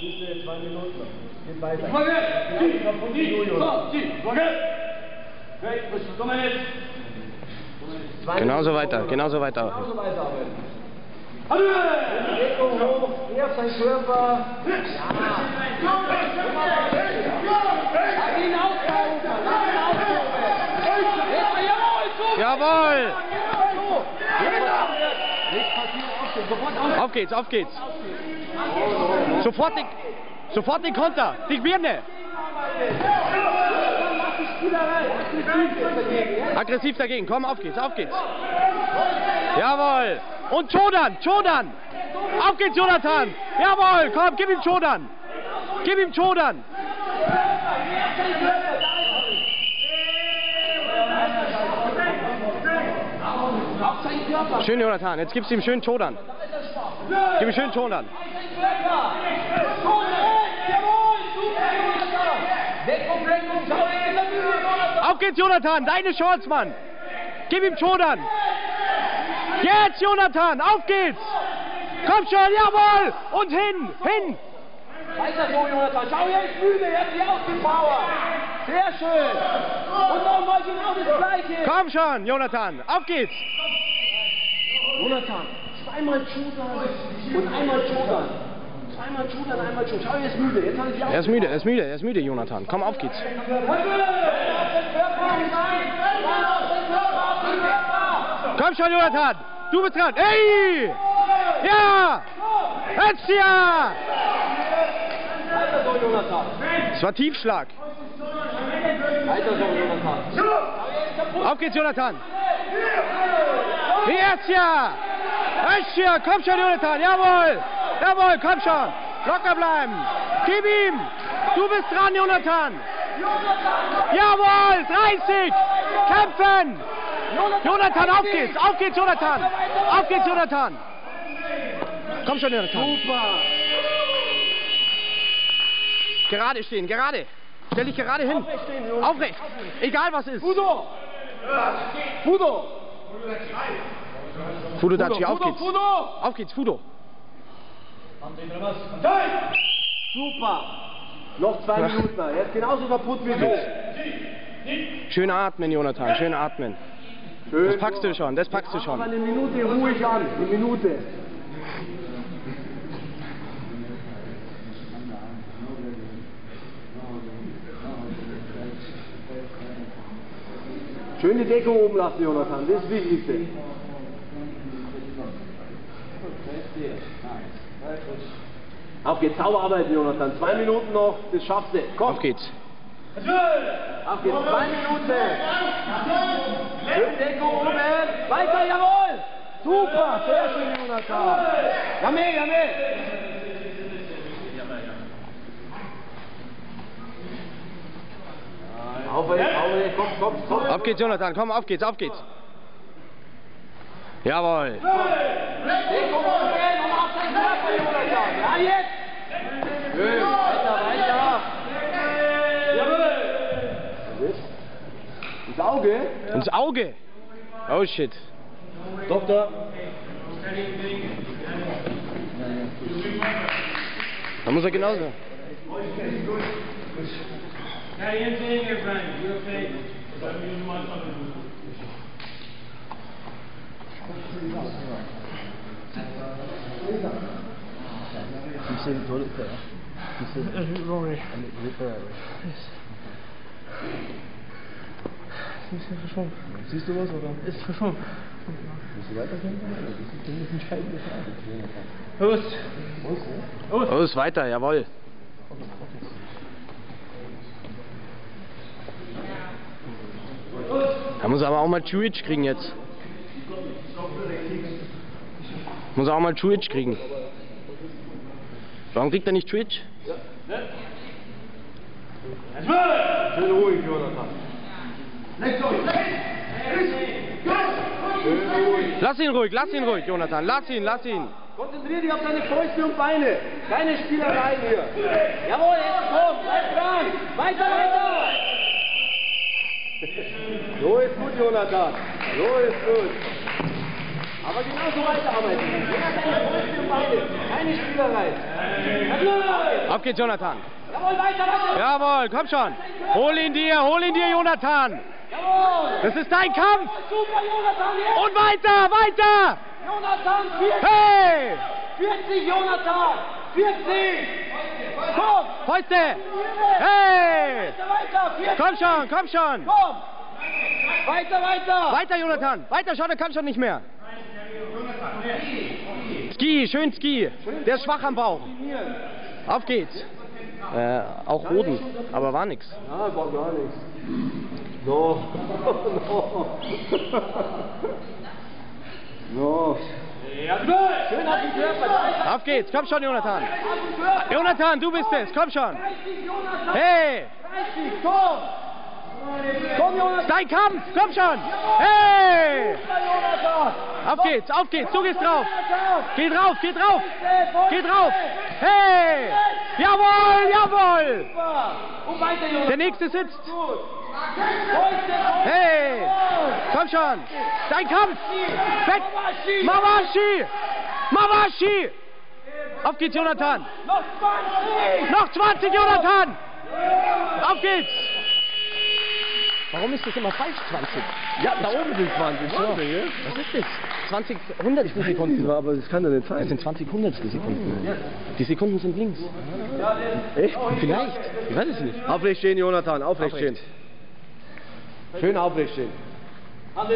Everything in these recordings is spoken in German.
Diese zwei Minuten. Geht weiter. Zwei Genauso weiter, genauso weiter. Genauso weiterarbeiten. Bewegung hoch, geh auf seinen Körper. Jawohl! Auf geht's, auf geht's. Sofort den, sofort den Konter, die Birne. Aggressiv dagegen, komm, auf geht's, auf geht's. Jawohl. Und Chodan, Chodan. Auf geht's, Jonathan. Jawohl, komm, gib ihm Chodan. Gib ihm Chodan. Schön, Jonathan. Jetzt gibst du ihm schön Chodan. Gib ihm schön Chodan. Auf geht's, Jonathan. Deine Chance, Mann. Gib ihm Chodan. Jetzt, Jonathan. Auf geht's. Komm schon, jawohl. Und hin, hin. Weiter so, Jonathan. Schau, er ist müde, er hat die ausgepowert. Sehr schön. Und nochmal genau das Gleiche. Komm schon, Jonathan. Auf geht's. Jonathan, zweimal Shodan und einmal Shodan. Zweimal Shodan, einmal Shodan. Schau, er ist müde. Jetzt er ist müde, er ist müde, er ist müde, Jonathan. Komm, auf geht's. Komm schon, Jonathan. Du bist dran. Ey! Ja! Jetzt ja! Es war Tiefschlag. Auf geht's, Jonathan. Jetzt ja! Jetzt ja! Komm schon, Jonathan. Jawohl! Jawohl, komm schon. Locker bleiben. Gib ihm. Du bist dran, Jonathan. Jawohl! 30! Kämpfen! Jonathan, auf geht's! Auf geht's, Jonathan! Auf geht's, Jonathan! Komm schon, Jonathan. Super. Gerade stehen, gerade. Stell dich gerade hin. Aufrecht stehen. Aufrecht. Egal was ist. Fudo. Fudo. Fudo Daci, auf geht's. Fudo. Auf geht's, Fudo. Super. Noch zwei. Minuten. Er ist genauso kaputt wie du. Schön atmen, Jonathan. Schön atmen. Schön. Das packst du schon, das packst du schon. eine Minute ruhig an. Eine Minute. Schön die Deckung oben lassen, Jonathan. Das ist das Wichtigste. Auf geht's, sauber arbeiten, Jonathan. Zwei Minuten noch, das schaffst du. Komm, Auf geht's. auf geht's, zwei Minuten. Deckung oben. Weiter, jawohl. Super, sehr schön, Jonathan. Jamé, Jamé. Aufrecht, aufrecht, komm, komm, komm. Auf geht's, Jonathan. Komm, auf geht's, auf geht's. Jawohl. Deckung Ja, jetzt. Schön, weiter, weiter. Jawohl. Das Auge? Ins Auge. Oh shit. Doktor. Da muss er genauso. Ja, Jens Enger, Frank. You okay? Siehst du was, oder? Ist verschwunden. Musst du weitergehen? Das ist ein bisschen scheiße. Los. Oh, ist weiter, jawohl. Da muss er aber auch mal Twitch kriegen jetzt. Muss er auch mal Twitch kriegen. Warum kriegt er nicht Twitch? Schön ruhig, Jonathan. Lass ihn ruhig, lass ihn ruhig, Jonathan. Lass ihn, lass ihn. Konzentrier dich auf deine Fäuste und Beine. Keine Spielereien hier. Jawohl, jetzt komm, bleib dran. Weiter, weiter. So ist gut, Jonathan. So ist gut. Aber genauso weiterarbeiten. Keine Spielerei. Auf geht's, Jonathan. Jawohl, weiter, weiter! Jawohl, komm schon. Hol ihn dir, hol ihn dir, Jonathan. Jawohl! Das ist dein Kampf. Super, Jonathan, jetzt! Und weiter, weiter. Jonathan, 40! Hey! 40, Jonathan! 40! Komm! Fäuste. Hey! Weiter, weiter! 40! Komm schon, komm schon. Komm! Weiter, weiter! Weiter, Jonathan. Weiter, schau, der kann schon nicht mehr. Ski, schön Ski. Der ist schwach am Bauch. Auf geht's. Äh, auch Boden, aber war nix. Ja, war gar nichts. No. no. No. Schön auf geht's, komm schon, Jonathan. Jonathan, du bist es, komm schon. 30, Jonathan! Hey! 30, komm! Komm, Jonathan! Dein Kampf, komm schon. Hey! Auf geht's, auf geht's, du gehst drauf. Geh drauf, geh drauf. Geh drauf. Hey! Jawohl, jawohl. Der nächste sitzt. Hey! Komm schon. Dein Kampf. Weg. Mawashi. Mawashi. Auf geht's, Jonathan. Noch 20! Noch 20, Jonathan. Auf geht's. Warum ist das immer falsch, 20? Ja, da oben sind 20. Ja. Was ist das? 20 Hundertstel Sekunden. Ja, aber das kann doch nicht Das sein. sind 20 Hundertstel Sekunden. Die Sekunden sind links. Echt? Vielleicht. Ich weiß es nicht. Aufrecht stehen, Jonathan, aufrecht stehen. Schön aufrecht stehen. Fuck.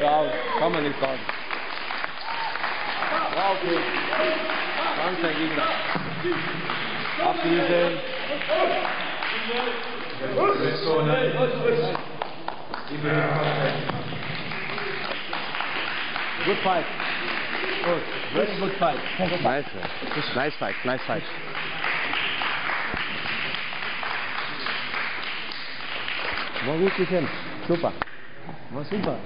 Ja, kann man nicht sagen. Ja, okay. Ganz der Gegner. Abschließen. Good fight. Good. Very good fight. Nice, nice fight, nice fight. War gut gekämpft. Super. War super.